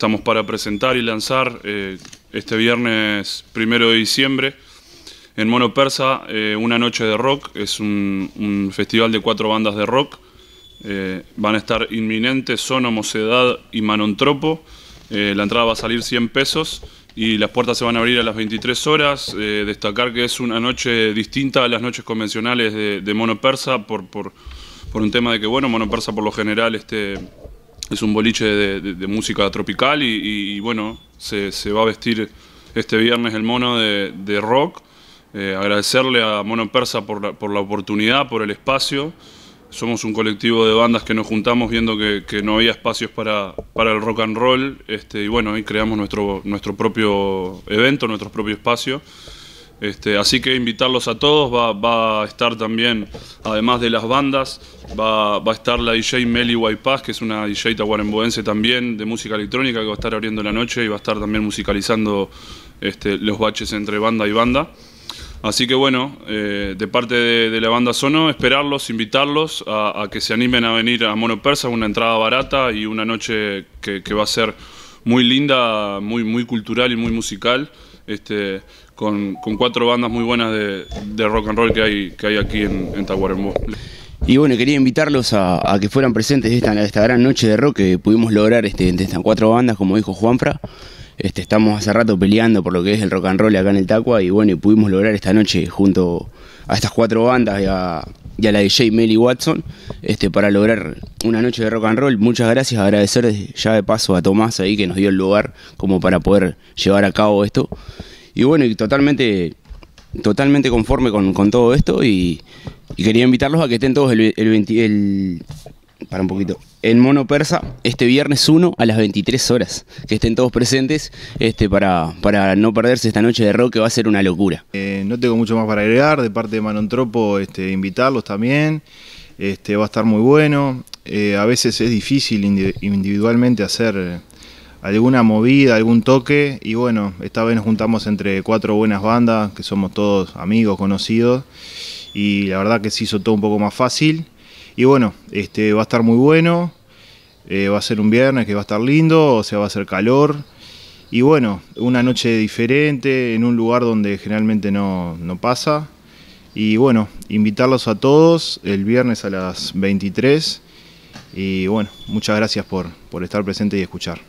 estamos para presentar y lanzar eh, este viernes primero de diciembre en Mono Persa, eh, una noche de rock. Es un, festival de cuatro bandas de rock. van a estar Inminente, Sono, Mocedad y Manontropo. la entrada va a salir 100 pesos y las puertas se van a abrir a las 23 horas. destacar que es una noche distinta a las noches convencionales de, Mono Persa por, por, por, un tema de que, bueno, Mono Persa por lo general este, es un boliche de, música tropical y, bueno, se, va a vestir este viernes el mono de, rock. Eh, agradecerle a Mono Persa por la, por la, oportunidad, por el espacio. Somos un colectivo de bandas que nos juntamos viendo que, no había espacios para, para, el rock and roll este, y bueno, ahí creamos nuestro, nuestro propio evento, nuestro propio espacio. Este, así que invitarlos a todos, va, a estar también, además de las bandas, va, a estar la DJ Meli Guaypaz, que es una DJ tahuaremboense también de música electrónica, que va a estar abriendo la noche y va a estar también musicalizando este, los baches entre banda y banda. Así que bueno, eh, de parte de, la banda Sono, esperarlos, invitarlos a, que se animen a venir a Mono Persa, una entrada barata y una noche que, va a ser muy linda, muy, muy cultural y muy musical. Este, con, cuatro bandas muy buenas de, rock and roll que hay, que hay aquí en, en Tacuarembó. Y bueno, quería invitarlos a, que fueran presentes esta, esta gran noche de rock que pudimos lograr este, entre estas cuatro bandas, como dijo Juanfra. Este, estamos hace rato peleando por lo que es el rock and roll acá en el Tacua y bueno, pudimos lograr esta noche junto a estas cuatro bandas y a, la DJ Melly Watson este, para lograr una noche de rock and roll. Muchas gracias, agradecer ya de paso a Tomás ahí que nos dio el lugar como para poder llevar a cabo esto. Y bueno, y totalmente, totalmente conforme con, todo esto y, quería invitarlos a que estén todos el, el, para un poquito, en Mono Persa este viernes 1 a las 23 horas. Que estén todos presentes este, para, para no perderse esta noche de rock que va a ser una locura. Eh, no tengo mucho más para agregar, de parte de Manontropo este, invitarlos también. Este, va a estar muy bueno. Eh, a veces es difícil individualmente hacer alguna movida, algún toque y bueno, esta vez nos juntamos entre cuatro buenas bandas, que somos todos amigos, conocidos y la verdad que se hizo todo un poco más fácil y bueno, este va a estar muy bueno, eh, va a ser un viernes que va a estar lindo, o sea, va a ser calor. Y bueno, una noche diferente en un lugar donde generalmente no, no pasa. Y bueno, invitarlos a todos el viernes a las 23 y bueno, muchas gracias por, por estar presente y escuchar.